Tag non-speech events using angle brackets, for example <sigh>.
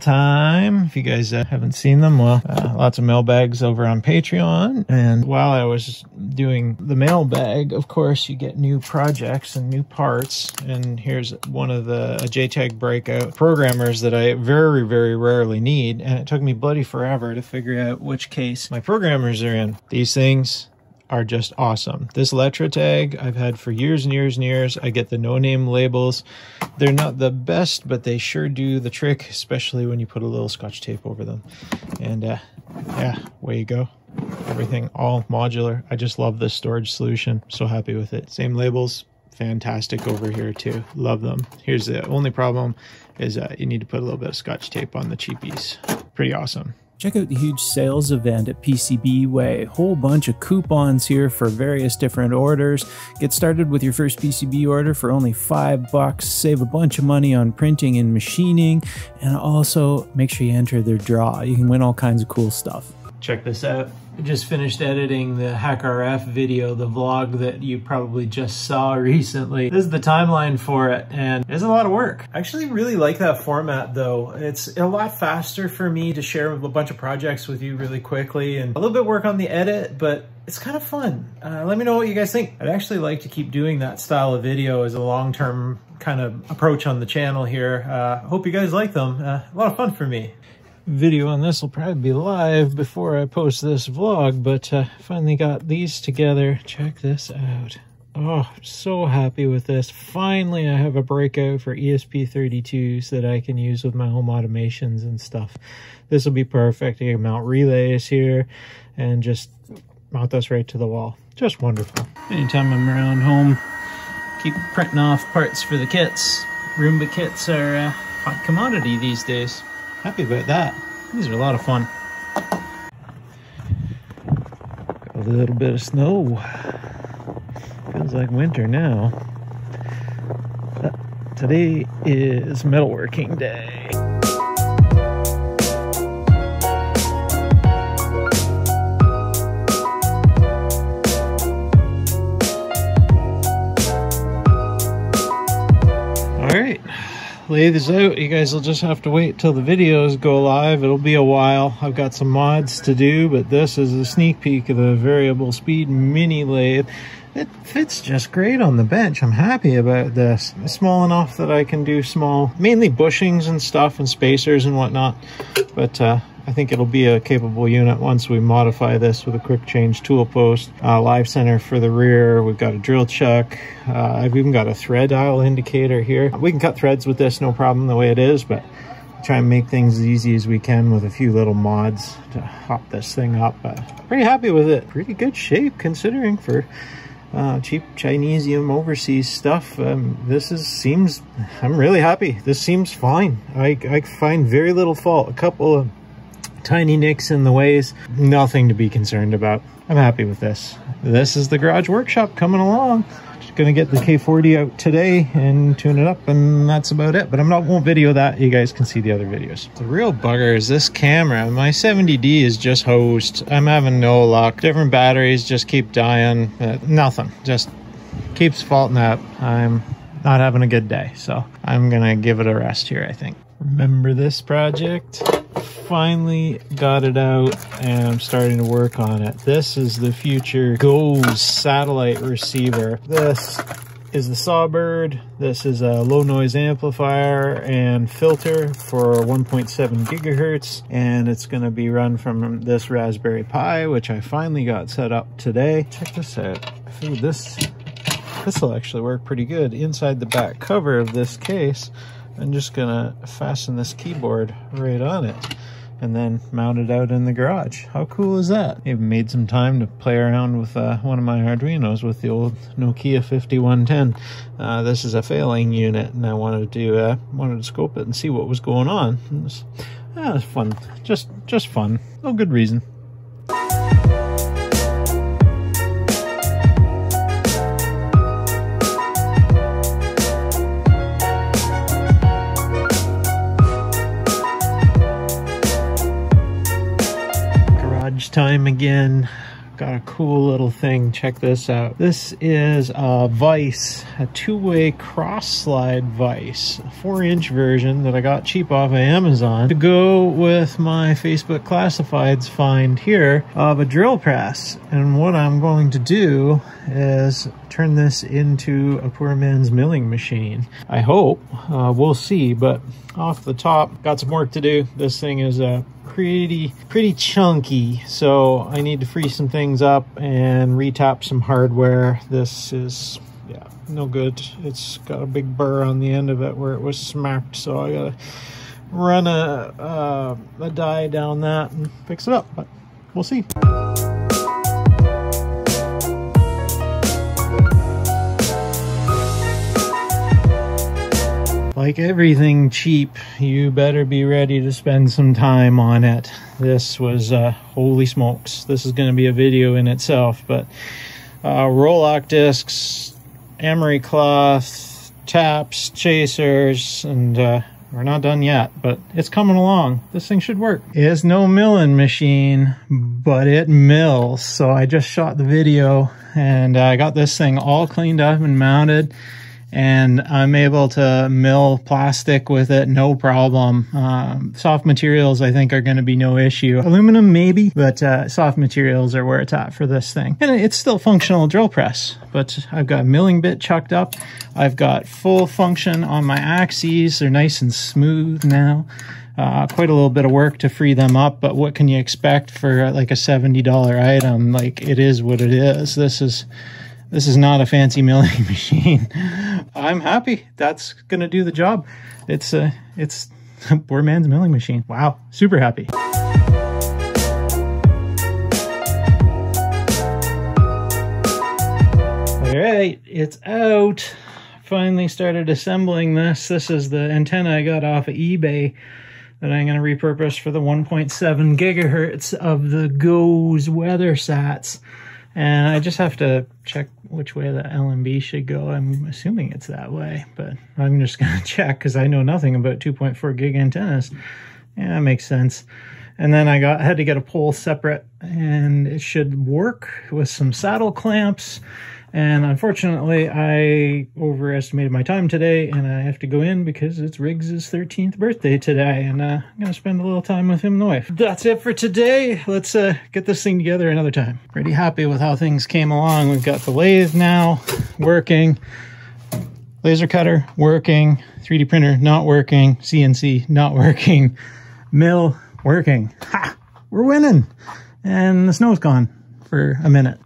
time. If you guys uh, haven't seen them, well, uh, lots of mailbags over on Patreon. And while I was doing the mailbag, of course, you get new projects and new parts. And here's one of the JTAG breakout programmers that I very, very rarely need. And it took me bloody forever to figure out which case my programmers are in. These things are just awesome. This LetraTag I've had for years and years and years. I get the no-name labels. They're not the best, but they sure do the trick, especially when you put a little scotch tape over them. And uh, yeah, way you go. Everything all modular. I just love this storage solution. So happy with it. Same labels, fantastic over here too. Love them. Here's the only problem is uh, you need to put a little bit of scotch tape on the cheapies. Pretty awesome. Check out the huge sales event at PCBWay. Whole bunch of coupons here for various different orders. Get started with your first PCB order for only five bucks. Save a bunch of money on printing and machining, and also make sure you enter their draw. You can win all kinds of cool stuff. Check this out. I just finished editing the HackRF video, the vlog that you probably just saw <laughs> recently. This is the timeline for it, and it's a lot of work. I actually really like that format though. It's a lot faster for me to share a bunch of projects with you really quickly, and a little bit work on the edit, but it's kind of fun. Uh, let me know what you guys think. I'd actually like to keep doing that style of video as a long-term kind of approach on the channel here. Uh, hope you guys like them. Uh, a lot of fun for me video on this will probably be live before I post this vlog, but uh, finally got these together. Check this out. Oh, so happy with this. Finally, I have a breakout for ESP32s that I can use with my home automations and stuff. This will be perfect. I can mount relays here and just mount this right to the wall. Just wonderful. Anytime I'm around home, keep printing off parts for the kits. Roomba kits are a hot commodity these days. Happy about that. These are a lot of fun. a little bit of snow. Feels like winter now. But today is metalworking day. Lay this out. You guys will just have to wait till the videos go live. It'll be a while. I've got some mods to do, but this is a sneak peek of the variable speed mini lathe. It fits just great on the bench. I'm happy about this. It's small enough that I can do small, mainly bushings and stuff and spacers and whatnot. But uh, I think it'll be a capable unit once we modify this with a quick change tool post. Uh, live center for the rear. We've got a drill chuck. Uh, I've even got a thread dial indicator here. We can cut threads with this, no problem the way it is, but try and make things as easy as we can with a few little mods to hop this thing up. Uh, pretty happy with it. Pretty good shape considering for uh, cheap Chinesium overseas stuff. Um, this is seems, I'm really happy. This seems fine. I, I find very little fault. A couple of tiny nicks in the ways, nothing to be concerned about. I'm happy with this. This is the garage workshop coming along. Just gonna get the K40 out today and tune it up and that's about it. But I'm not won't video that. You guys can see the other videos. The real bugger is this camera. My 70D is just hosed. I'm having no luck. Different batteries just keep dying. Uh, nothing. Just keeps faulting up. I'm not having a good day. So I'm gonna give it a rest here, I think. Remember this project? Finally got it out and I'm starting to work on it. This is the future GOES satellite receiver. This is the Sawbird. This is a low noise amplifier and filter for 1.7 gigahertz. And it's gonna be run from this Raspberry Pi, which I finally got set up today. Check this out. Think this, this will actually work pretty good. Inside the back cover of this case, I'm just gonna fasten this keyboard right on it and then mount it out in the garage. How cool is that? Even made some time to play around with uh, one of my Arduinos with the old Nokia 5110. Uh, this is a failing unit, and I wanted to uh, wanted to scope it and see what was going on. It was, it was fun, just just fun. No good reason. Time again. got a cool little thing. Check this out. This is a vise, a two-way cross slide vise, four inch version that I got cheap off of Amazon to go with my Facebook classifieds find here of a drill press. And what I'm going to do is turn this into a poor man's milling machine. I hope, uh, we'll see, but off the top, got some work to do. This thing is a pretty pretty chunky. So I need to free some things up and retap some hardware. This is yeah no good. It's got a big burr on the end of it where it was smacked so I gotta run a, uh, a die down that and fix it up but we'll see like everything cheap, you better be ready to spend some time on it. This was, uh, holy smokes, this is going to be a video in itself, but uh, Roloc discs, emery cloth, taps, chasers, and uh, we're not done yet, but it's coming along. This thing should work. It's no milling machine, but it mills. So I just shot the video and I got this thing all cleaned up and mounted and I'm able to mill plastic with it, no problem. Um, soft materials, I think, are going to be no issue. Aluminum, maybe, but uh, soft materials are where it's at for this thing. And it's still functional drill press, but I've got a milling bit chucked up. I've got full function on my axes. They're nice and smooth now. Uh, quite a little bit of work to free them up, but what can you expect for like a $70 item? Like it is what it is. This is this is not a fancy milling <laughs> machine. I'm happy. That's gonna do the job. It's a, it's a poor man's milling machine. Wow, super happy. All right, it's out. Finally started assembling this. This is the antenna I got off of eBay that I'm going to repurpose for the 1.7 gigahertz of the GOES WeatherSats. And I just have to check which way the LNB should go. I'm assuming it's that way, but I'm just going <laughs> to check because I know nothing about 2.4 gig antennas. Yeah, that makes sense. And then I got had to get a pole separate and it should work with some saddle clamps and unfortunately, I overestimated my time today, and I have to go in because it's Riggs' 13th birthday today, and uh, I'm going to spend a little time with him and the wife. That's it for today. Let's uh, get this thing together another time. Pretty happy with how things came along. We've got the lathe now working, laser cutter working, 3D printer not working, CNC not working, mill working. Ha! We're winning! And the snow's gone for a minute.